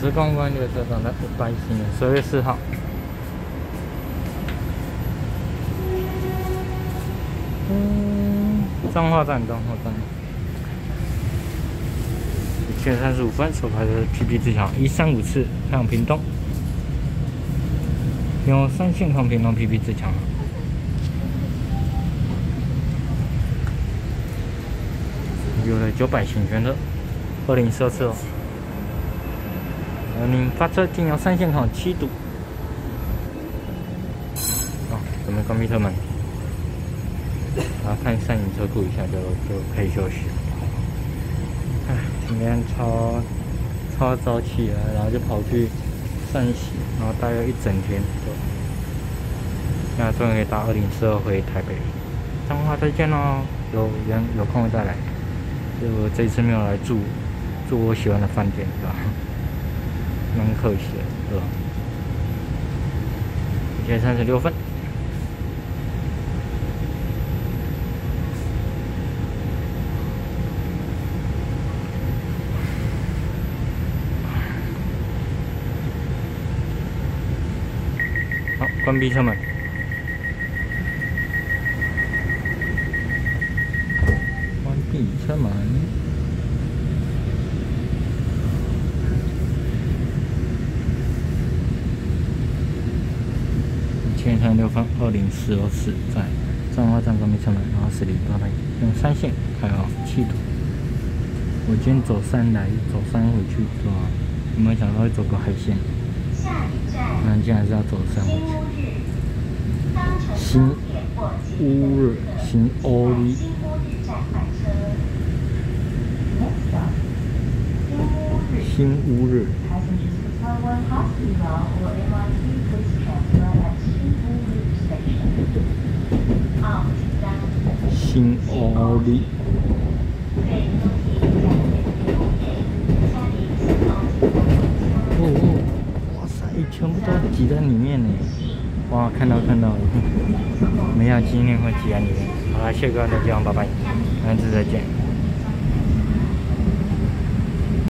是公关列车长的一百一年十二月四号。嗯，彰化站，彰化站。一千三十五分，首排的 PP 自强一三五次，向屏东。用三线从屏东 PP 自强。有了九百行权的二零四二次哦。您发车进入三线口七堵。好，准备关闭车门。然后看三影车库一下就就可以休息。哎，今天超超早起来，然后就跑去散洗，然后待了一整天。现在终于可以搭二零四二回台北。彰化再见喽，有缘有空再来。就这次没有来住住我喜欢的饭店，是吧？蛮可惜的，是吧？一千三十六分。好，关闭车门。关闭车门。千三六分二零四二四，在彰化站关闭车门，然后十零八百用三线开好七度。我今天走山来，走山回去，是吧？有没有想到会走个海线？那今天还是要走山回去。新乌日，新乌日。新乌日。新奥利。哦哦，哇塞，全部都挤在里面呢！哇，看到看到，没想今天会挤在里面。好了，谢哥，再见，拜拜，下次再见。